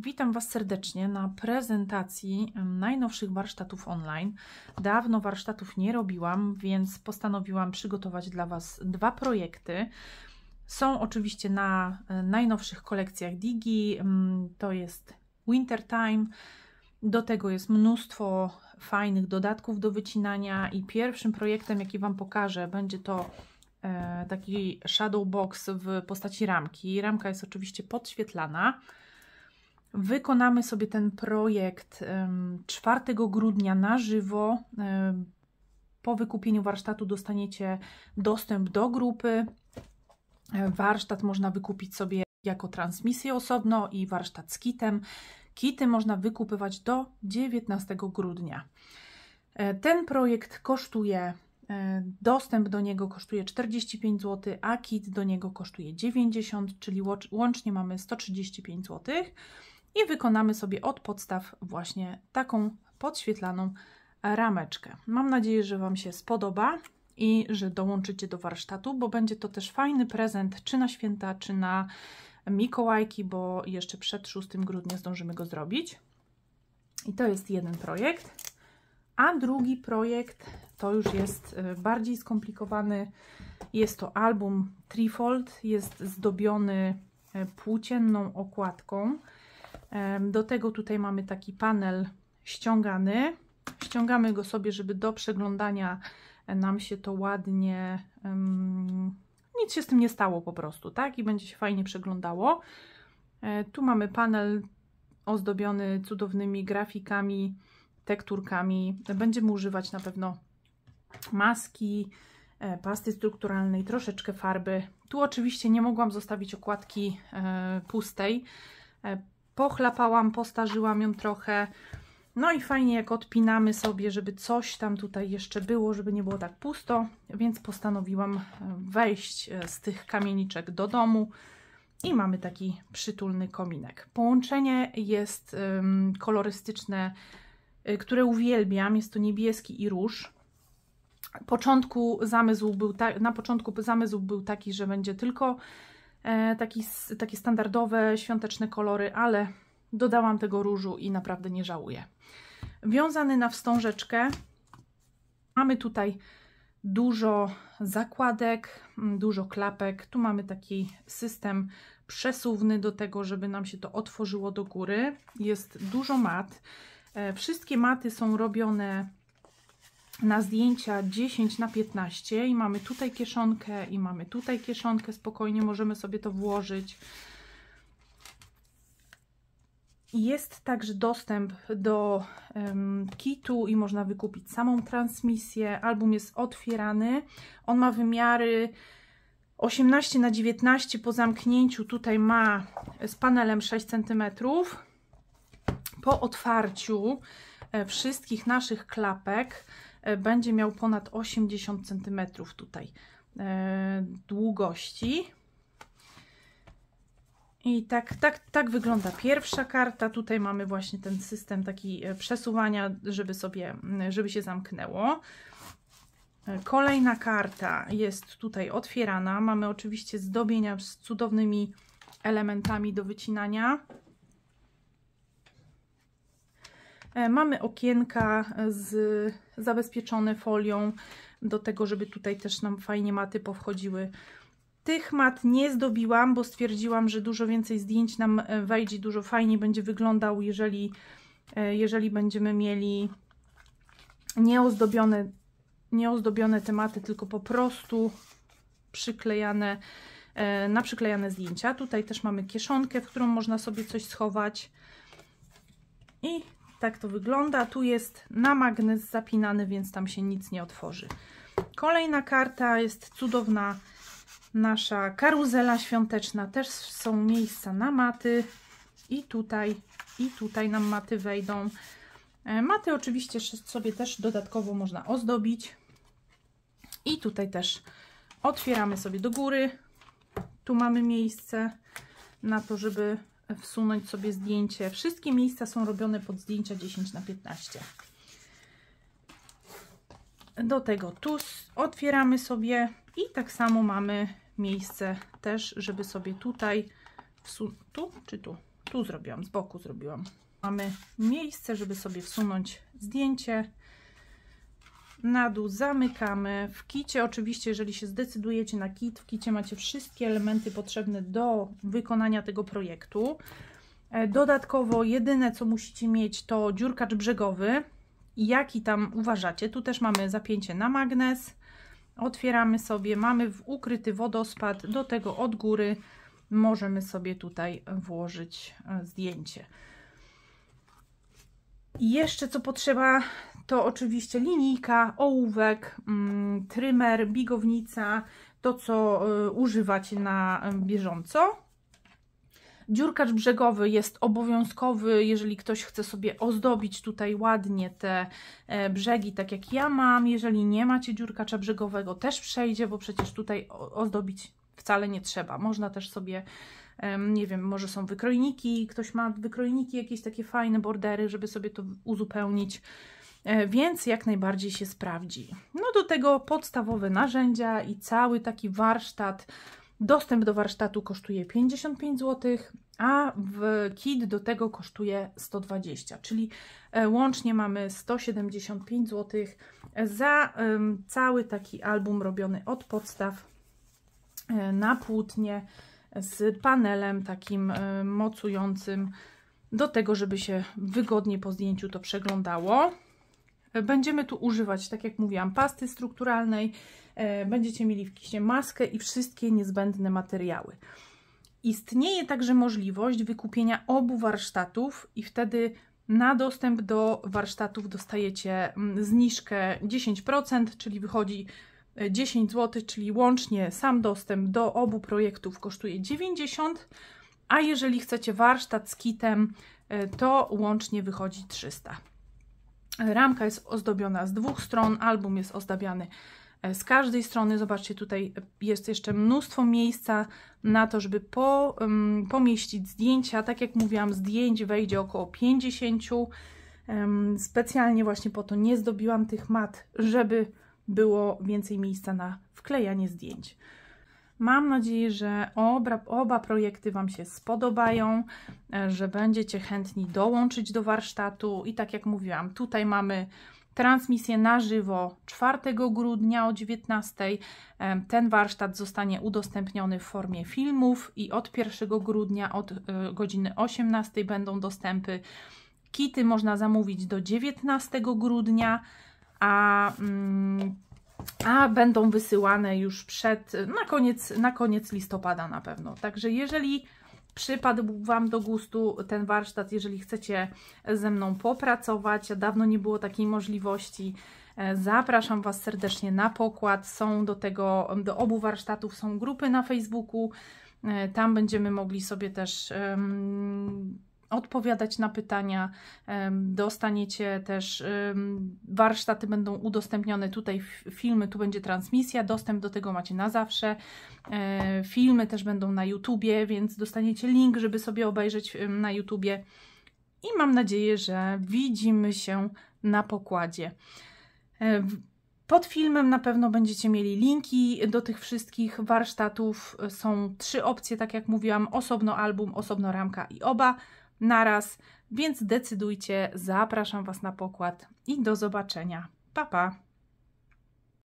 Witam Was serdecznie na prezentacji najnowszych warsztatów online. Dawno warsztatów nie robiłam, więc postanowiłam przygotować dla Was dwa projekty. Są oczywiście na e, najnowszych kolekcjach Digi, to jest Winter Time. Do tego jest mnóstwo fajnych dodatków do wycinania i pierwszym projektem, jaki Wam pokażę, będzie to e, taki shadow box w postaci ramki. Ramka jest oczywiście podświetlana. Wykonamy sobie ten projekt 4 grudnia na żywo. Po wykupieniu warsztatu dostaniecie dostęp do grupy. Warsztat można wykupić sobie jako transmisję osobno i warsztat z kitem. Kity można wykupywać do 19 grudnia. E, ten projekt kosztuje, e, dostęp do niego kosztuje 45 zł, a kit do niego kosztuje 90, czyli łącznie mamy 135 zł i wykonamy sobie od podstaw właśnie taką podświetlaną rameczkę. Mam nadzieję, że Wam się spodoba i że dołączycie do warsztatu, bo będzie to też fajny prezent czy na święta, czy na Mikołajki, bo jeszcze przed 6 grudnia zdążymy go zrobić. I to jest jeden projekt. A drugi projekt to już jest e, bardziej skomplikowany. Jest to album Trifold, jest zdobiony e, płócienną okładką. Do tego tutaj mamy taki panel ściągany. Ściągamy go sobie, żeby do przeglądania nam się to ładnie, nic się z tym nie stało po prostu, tak? I będzie się fajnie przeglądało. E, tu mamy panel ozdobiony cudownymi grafikami, tekturkami. Będziemy używać na pewno maski, e, pasty strukturalnej, troszeczkę farby. Tu oczywiście nie mogłam zostawić okładki e, pustej. Pochlapałam, postarzyłam ją trochę. No i fajnie jak odpinamy sobie, żeby coś tam tutaj jeszcze było, żeby nie było tak pusto, więc postanowiłam e, wejść e, z tych kamieniczek do domu i mamy taki przytulny kominek. Połączenie jest kolorystyczne, e, które uwielbiam, jest to niebieski i róż. Początku zamysł był na początku zamysł był taki, że będzie tylko taki, takie standardowe, świąteczne kolory, ale dodałam tego różu i naprawdę nie żałuję. Wiązany na wstążeczkę. Mamy tutaj dużo zakładek, dużo klapek. Tu mamy taki system przesuwny do tego, żeby nam się to otworzyło do góry. Jest dużo mat. E, wszystkie maty są robione na zdjęcia 10 na 15 i mamy tutaj kieszonkę i mamy tutaj kieszonkę, spokojnie możemy sobie to włożyć. Jest także dostęp do um, kitu i można wykupić samą transmisję. Album jest otwierany. On ma wymiary 18 na 19 po zamknięciu. Tutaj ma z panelem 6 cm. Po otwarciu wszystkich naszych klapek E, będzie miał ponad 80 cm tutaj e, długości. I tak, tak, tak wygląda pierwsza karta. Tutaj mamy właśnie ten system taki e, przesuwania, żeby sobie, żeby się zamknęło. Kolejna karta jest tutaj otwierana. Mamy oczywiście zdobienia z cudownymi elementami do wycinania. Mamy okienka z, zabezpieczone folią do tego, żeby tutaj też nam fajnie maty powchodziły. Tych mat nie zdobiłam, bo stwierdziłam, że dużo więcej zdjęć nam e, wejdzie, dużo fajniej będzie wyglądał, jeżeli, e, jeżeli będziemy mieli nieozdobione, nieozdobione tematy, tylko po prostu przyklejane, na przyklejane zdjęcia. Tutaj też mamy kieszonkę, w którą można sobie coś schować. I tak to wygląda. Tu jest na magnes zapinany, więc tam się nic nie otworzy. Kolejna karta jest cudowna nasza karuzela świąteczna. Też są miejsca na maty. I tutaj, i tutaj nam maty wejdą. E, maty oczywiście sobie też dodatkowo można ozdobić. I tutaj też otwieramy sobie do góry. Tu mamy miejsce na to, żeby wsunąć sobie zdjęcie. Wszystkie miejsca są robione pod zdjęcia 10 na 15. Do tego tu otwieramy sobie i tak samo mamy miejsce też, żeby sobie tutaj tu czy tu? tu zrobiłam, z boku zrobiłam. Mamy miejsce, żeby sobie wsunąć zdjęcie. Na dół zamykamy. W kicie oczywiście, jeżeli się zdecydujecie na kit, w kicie macie wszystkie elementy potrzebne do wykonania tego projektu. E, dodatkowo jedyne co musicie mieć to dziurkacz brzegowy. Jaki tam uważacie? Tu też mamy zapięcie na magnes. Otwieramy sobie, mamy ukryty wodospad, do tego od góry możemy sobie tutaj włożyć e, zdjęcie. I jeszcze co potrzeba, to oczywiście linijka, ołówek, mm, trymer, bigownica, to co y, używacie na bieżąco. Dziurkacz brzegowy jest obowiązkowy, jeżeli ktoś chce sobie ozdobić tutaj ładnie te e, brzegi, tak jak ja mam. Jeżeli nie macie dziurkacza brzegowego, też przejdzie, bo przecież tutaj ozdobić wcale nie trzeba. Można też sobie nie wiem, może są wykrojniki, ktoś ma wykrojniki, jakieś takie fajne bordery, żeby sobie to uzupełnić, więc jak najbardziej się sprawdzi. No do tego podstawowe narzędzia i cały taki warsztat. Dostęp do warsztatu kosztuje 55 zł, a w kit do tego kosztuje 120, czyli e, łącznie mamy 175 zł za cały taki album robiony od podstaw e, na płótnie z panelem takim e, mocującym do tego, żeby się wygodnie po zdjęciu to przeglądało. Będziemy tu używać, tak jak mówiłam, pasty strukturalnej. E, będziecie mieli w kiście maskę i wszystkie niezbędne materiały. Istnieje także możliwość wykupienia obu warsztatów i wtedy na dostęp do warsztatów dostajecie mm, zniżkę 10%, czyli wychodzi 10 zł, czyli łącznie sam dostęp do obu projektów kosztuje 90, a jeżeli chcecie warsztat z kitem, e, to łącznie wychodzi 300. Ramka jest ozdobiona z dwóch stron, album jest ozdabiany e, z każdej strony. Zobaczcie, tutaj jest jeszcze mnóstwo miejsca na to, żeby po, um, pomieścić zdjęcia. Tak jak mówiłam, zdjęć wejdzie około 50. Um, specjalnie właśnie po to nie zdobiłam tych mat, żeby było więcej miejsca na wklejanie zdjęć. Mam nadzieję, że oba, projekty Wam się spodobają, e, że będziecie chętni dołączyć do warsztatu. I tak jak mówiłam, tutaj mamy transmisję na żywo 4 grudnia o 19. E, ten warsztat zostanie udostępniony w formie filmów i od 1 grudnia od e, godziny 18 będą dostępy. Kity można zamówić do 19 grudnia a, mm, a będą wysyłane już przed, na koniec, na koniec listopada na pewno. Także jeżeli przypadł Wam do gustu ten warsztat, jeżeli chcecie ze mną popracować, dawno nie było takiej możliwości, e, zapraszam Was serdecznie na pokład. Są do tego, do obu warsztatów są grupy na Facebooku, e, tam będziemy mogli sobie też um, odpowiadać na pytania. Dostaniecie też, warsztaty będą udostępnione tutaj, filmy, tu będzie transmisja, dostęp do tego macie na zawsze. E, filmy też będą na YouTubie, więc dostaniecie link, żeby sobie obejrzeć na YouTubie. I mam nadzieję, że widzimy się na pokładzie. E, pod filmem na pewno będziecie mieli linki do tych wszystkich warsztatów. Są trzy opcje, tak jak mówiłam: osobno album, osobno ramka i oba naraz, więc decydujcie, zapraszam Was na pokład i do zobaczenia. Pa, pa!